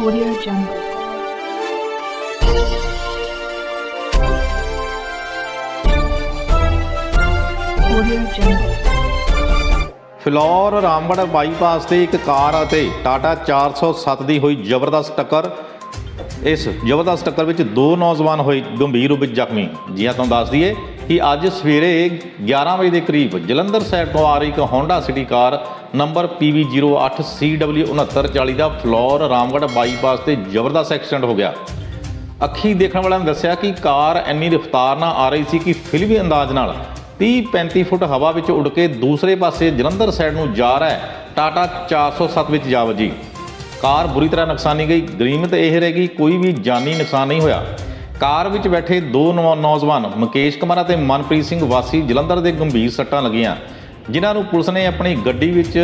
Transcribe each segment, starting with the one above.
Audio Jungle. Audio Jungle. Phillaur Ramgarh bypass ਤੇ ਇੱਕ ਕਾਰ ਅਤੇ ਟਾਟਾ 407 ਦੀ ਹੋਈ ਜ਼ਬਰਦਸਤ ਟੱਕਰ ਇਸ ਜ਼ਬਰਦਸਤ ਟੱਕਰ ਵਿੱਚ ਦੋ ਨੌਜਵਾਨ ਹੋਏ ਗੰਭੀਰ ਰੂਪ ਵਿੱਚ ਜ਼ਖਮੀ ਜੀ ਹਾਂ, ਤੁਹਾਨੂੰ ਦੱਸ ਦਈਏ ਕਿ ਅੱਜ ਸਵੇਰੇ 11 ਵਜੇ ਦੇ ਕਰੀਬ ਜਲੰਧਰ ਸਾਈਡ ਤੋਂ ਆ ਰਹੀ ਇੱਕ Honda City car number PV08CW6940 ਦਾ ਫਿਲੌਰ ਰਾਮਗੜ੍ਹ ਬਾਈਪਾਸ ਤੇ ਜ਼ਬਰਦਸਤ ਐਕਸੀਡੈਂਟ ਹੋ ਗਿਆ। ਅੱਖੀ ਦੇਖਣ ਵਾਲਿਆਂ ਨੇ ਦੱਸਿਆ ਕਿ ਕਾਰ ਇੰਨੀ ਰਫ਼ਤਾਰ ਨਾਲ ਆ ਰਹੀ ਸੀ ਕਿ ਫਿਲਮੀ ਅੰਦਾਜ਼ ਨਾਲ 30-35 ਫੁੱਟ ਹਵਾ ਵਿੱਚ ਉੱਡ ਕੇ ਦੂਸਰੇ ਪਾਸੇ ਜਲੰਧਰ ਸਾਈਡ ਨੂੰ ਜਾ ਰਿਹਾ ਹੈ। ਟਾਟਾ 407 ਵਿੱਚ ਜਾ ਵੱਜੀ। ਕਾਰ ਬੁਰੀ ਤਰ੍ਹਾਂ ਨੁਕਸਾਨੀ ਗਈ। ਗਰੀਮਤ ਇਹ ਰਹਿ ਗਈ, ਕੋਈ ਵੀ ਜਾਨੀ ਨੁਕਸਾਨ ਨਹੀਂ ਹੋਇਆ। ਕਾਰ ਵਿੱਚ ਬੈਠੇ ਦੋ ਨੌ- ਨੌਜਵਾਨ ਮੁਕੇਸ਼ ਕੁਮਾਰ ਅਤੇ ਮਨਪ੍ਰੀਤ ਸਿੰਘ ਵਾਸੀ ਜਲੰਧਰ ਦੇ ਗੰਭੀਰ ਸੱਟਾਂ ਲੱਗੀਆਂ, ਜਿਨ੍ਹਾਂ ਨੂੰ ਪੁਲਿਸ ਨੇ ਆਪਣੀ ਗੱਡੀ ਵਿੱਚ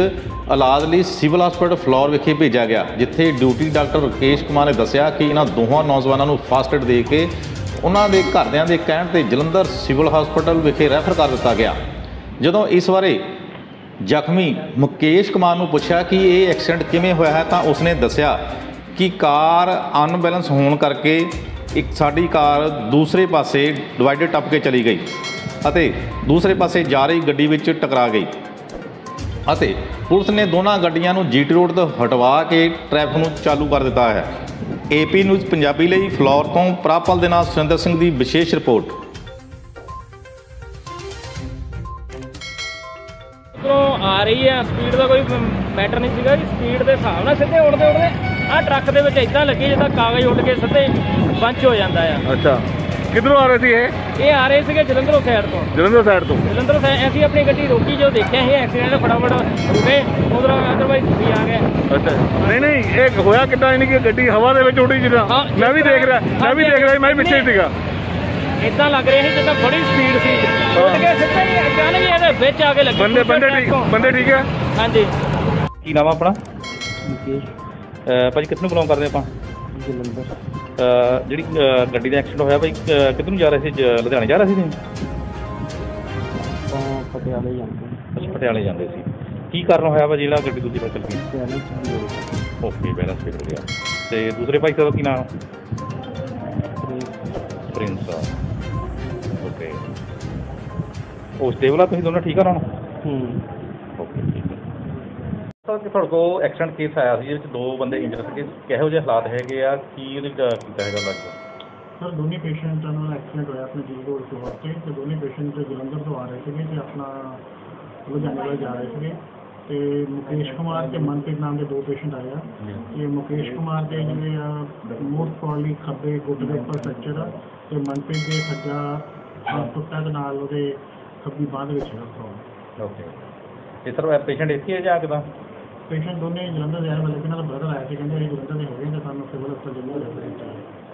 ਇਲਾਜ ਲਈ ਸਿਵਲ ਹਸਪਤਾਲ ਫਲੋਰ ਵਿਖੇ ਭੇਜਿਆ ਗਿਆ, ਜਿੱਥੇ ਡਿਊਟੀ ਡਾਕਟਰ ਰਕੇਸ਼ ਕੁਮਾਰ ਨੇ ਦੱਸਿਆ ਕਿ ਇਹਨਾਂ ਦੋਹਾਂ ਨੌਜਵਾਨਾਂ ਨੂੰ ਫਸਟ ਏਡ ਦੇ ਕੇ ਉਹਨਾਂ ਦੇ ਘਰਦਿਆਂ ਦੇ ਕਹਿਣ ਤੇ ਜਲੰਧਰ ਸਿਵਲ ਹਸਪਤਾਲ ਵਿਖੇ ਰੈਫਰ ਕਰ ਦਿੱਤਾ ਗਿਆ। ਜਦੋਂ ਇਸ ਬਾਰੇ ਜ਼ਖਮੀ ਮੁਕੇਸ਼ ਕੁਮਾਰ ਨੂੰ ਪੁੱਛਿਆ ਕਿ ਇਹ ਐਕਸੀਡੈਂਟ ਕਿਵੇਂ ਹੋਇਆ ਹੈ ਤਾਂ ਉਸਨੇ ਦੱਸਿਆ ਕਿ ਕਾਰ ਅਨਬੈਲੈਂਸ ਹੋਣ ਕਰਕੇ ਇੱਕ ਸਾਡੀ ਕਾਰ ਦੂਸਰੇ ਪਾਸੇ ਡਿਵਾਈਡਰ ਟੱਪ ਕੇ ਚਲੀ ਗਈ ਅਤੇ ਦੂਸਰੇ ਪਾਸੇ ਜਾ ਰਹੀ ਗੱਡੀ ਵਿੱਚ ਟਕਰਾ ਗਈ ਅਤੇ ਪੁਲਿਸ ਨੇ ਦੋਨਾਂ ਗੱਡੀਆਂ ਨੂੰ ਜੀਟੀ ਰੋਡ ਤੋਂ ਹਟਵਾ ਕੇ ਟ੍ਰੈਫਿਕ ਨੂੰ ਚਾਲੂ ਕਰ ਦਿੱਤਾ ਹੈ। ਏਪੀ ਨਿਊਜ਼ ਪੰਜਾਬੀ ਲਈ ਫਲੋਰ ਤੋਂ ਪ੍ਰਾਪਲ ਦੇ ਨਾਲ ਸੁਰਿੰਦਰ ਸਿੰਘ ਦੀ ਵਿਸ਼ੇਸ਼ ਰਿਪੋਰਟ। ਉਧਰੋਂ ਆ ਰਹੀ ਹੈ ਸਪੀਡ ਦਾ ਕੋਈ ਮੈਟਰ ਨਹੀਂ ਸੀਗਾ ਜੀ। ਸਪੀਡ ਦੇ ਹਿਸਾਬ ਨਾਲ ਸਿੱਧੇ ਉੜਦੇ ਉੜਦੇ ਆਹ ਟਰੱਕ ਦੇ ਵਿੱਚ ਇਦਾਂ ਲੱਗੀ ਜਿੱਦਾਂ ਕਾਗਜ਼ ਉੱਡ ਕੇ ਸਿੱਧੇ ਬੰਚ ਹੋ ਜਾਂਦਾ ਆ। ਅੱਛਾ। ਕਿੱਧਰੋਂ ਆ ਰਹੇ ਸੀ ਇਹ ਇਹ ਆ ਰਹੇ ਸੀਗੇ ਜਲੰਧਰੋਂ ਸਾਈਡ ਤੋਂ। ਜਲੰਧਰ ਸਾਈਡ ਤੋਂ? ਜਲੰਧਰ ਸਾਈਡ ਅਸੀਂ ਆਪਣੀ ਗੱਡੀ ਰੋਕੀ ਜੋ ਦੇਖਿਆ ਸੀ ਐਕਸੀਡੈਂਟ ਫਟਾਫਟ ਰੁਕੇ ਉਧਰੋਂ ਅਦਰਵਾਈਜ਼ ਤੁਸੀਂ ਆ ਗਏ। ਅੱਛਾ। ਨਹੀਂ ਨਹੀਂ ਇਹ ਹੋਇਆ ਕਿੱਦਾਂ? ਯਾਨੀ ਕਿ ਗੱਡੀ ਹਵਾ ਦੇ ਵਿੱਚ ਉੱਡੀ ਜਿੱਦਾਂ? ਮੈਂ ਵੀ ਦੇਖ ਰਿਹਾ ਮੈਂ ਵੀ ਦੇਖ ਰਿਹਾ ਮੈਂ ਵੀ ਪਿੱਛੇ ਹੀ ਸੀਗਾ। ਇਦਾਂ ਲੱਗ ਰਿਹਾ ਸੀ ਜਿੱਦਾਂ ਬੜੀ ਸਪੀਡ ਸੀ। ਉੱਡ ਕੇ ਸਿੱਧੇ ਹੀ ਅਚਾਨਕ ਹੀ ਇਹਦੇ ਵਿੱਚ ਆ ਕੇ ਲੱਗੀ ਬੰਦੇ ਬੰਦੇ ਠੀਕ ਬੰਦੇ ਠੀਕ ਹੈ ਹਾਂਜੀ। ਕੀ ਨਾਮ ਆ ਆਪਣਾ? ਮੁਕੇਸ਼। ਭਾਜੀ ਕਿੱਥੋਂ ਬਿਲੋਂਗ ਕਰਦੇ ਆਪਾਂ? ਜਲੰਧਰ। ਜਿਹੜੀ ਗੱਡੀ ਦਾ ਐਕਸੀਡੈਂਟ ਹੋਇਆ ਭਾਈ ਕਿੱਧਰ ਨੂੰ ਜਾ ਰਹੇ ਸੀ? ਲੁਧਿਆਣੇ ਜਾ ਰਹੇ ਸੀ ਤੁਸੀਂ? ਪਟਿਆਲੇ ਜਾਂਦੇ ਅੱਛਾ ਪਟਿਆਲੇ ਜਾਂਦੇ ਸੀ। ਕੀ ਕਾਰਨ ਹੋਇਆ ਵਾ ਜਿਹੜਾ ਗੱਡੀ ਦੂਜੀ ਪਾਸੇ ਚੱਲ ਪਟਿਆਲੇ ਚ ਵੀ ਹੋ ਓਕੇ ਬੈਲੈਂਸ ਬਿਗੜ ਗਿਆ। ਤੇ ਦੂਸਰੇ ਭਾਈ ਸਾਹਿਬ ਕੀ ਨਾਮ? ਪ੍ਰਿੰਸ। ਓਕੇ। ਉਹ ਸਟੇਬਲ ਆ ਤੁਸੀਂ ਦੋਨੋਂ ਠੀਕ ਆ ਹੁਣ ਹੈ। ਸਰ ਕਿ ਤੁਹਾਡੇ ਕੋਲ ਐਕਸੀਡੈਂਟ ਕੇਸ ਆਇਆ ਸੀ ਜਿਹਦੇ ਵਿੱਚ ਦੋ ਬੰਦੇ ਇੰਜਰ ਸੀਗੇ। ਕਿਹੋ ਜਿਹੇ ਹਾਲਾਤ ਹੈਗੇ ਆ? ਕੀ ਉਹਦੇ ਵਿੱਚ ਕੀਤਾ ਹੈਗਾ ਲੱਗ ਸਰ ਦੋਨੇ ਪੇਸ਼ੈਂਟਾਂ ਨਾਲ ਐਕਸੀਡੈਂਟ ਹੋਇਆ ਆਪਣੇ ਜੀ ਰੋਡ ਤੋਂ ਤੇ ਤੇ ਦੋਨੇ ਪੇਸ਼ੈਂਟ ਜਲੰਧਰ ਤੋਂ ਆ ਰਹੇ ਸੀਗੇ ਤੇ ਆਪਣਾ ਲੁਧਿਆਣੇ ਵੱਲ ਜਾ ਰਹੇ ਸੀਗੇ। ਤੇ ਮੁਕੇਸ਼ ਕੁਮਾਰ ਤੇ ਮਨਪ੍ਰੀਤ ਨਾਮ ਦੇ ਦੋ ਪੇਸ਼ੈਂਟ ਆਏ ਆ। ਤੇ ਮੁਕੇਸ਼ ਕੁਮਾਰ ਦੇ ਜਿਹੜੇ ਆ ਮੋਸਟ ਪ੍ਰੋਬਬਲੀ ਖੱਬੇ ਗੁੱਟ ਦੇ ਉੱਪਰ ਫ੍ਰੈਕਚਰ ਆ ਤੇ ਮਨਪ੍ਰੀਤ ਦੇ ਸੱਜਾ ਹੱਥ ਟੁੱਟਾ ਦੇ ਨਾਲ ਉਹਦੇ ਖੱਬੀ ਬਾਂਹ ਦੇ ਵਿੱਚ ਹੈ ਪ੍ਰੋਬਲਮ ਓਕੇ ਇਹ ਸਰ ਪੇਸ਼ੈਂਟ ਇੱਥੇ ਹੈ ਜਾਂ ਕਿਦਾਂ? ਪੇਸ਼ੈਂਟ ਦੋਨੇ ਜਲੰਧਰ ਦੇ ਰਹਿਣ ਵਾਲੇ ਸੀ, ਇਹਨਾਂ ਦਾ ਬ੍ਰਦਰ ਆਇਆ ਸੀ ਕਹਿੰਦੇ ਇਹ ਜਲੰਧਰ ਦੇ ਹੈਗੇ ਤੇ ਸਾਨੂੰ ਸਿਵਲ ਹਸਪਤਾਲ ਜਲੰਧਰ ਰੈਫਰ ਕੀਤਾ